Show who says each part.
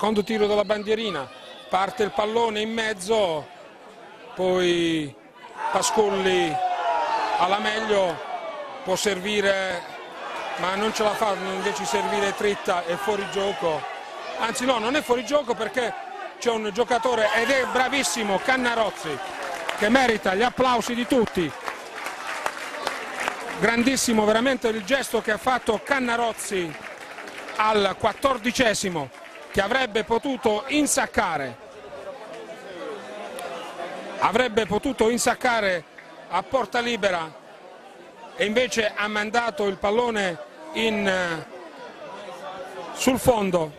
Speaker 1: Secondo tiro della bandierina, parte il pallone in mezzo, poi Pascolli alla meglio può servire, ma non ce la fa invece servire dritta e fuori gioco. Anzi no, non è fuori gioco perché c'è un giocatore ed è bravissimo, Cannarozzi, che merita gli applausi di tutti. Grandissimo veramente il gesto che ha fatto Cannarozzi al quattordicesimo che avrebbe potuto insaccare. Avrebbe potuto insaccare a porta libera e invece ha mandato il pallone in, sul fondo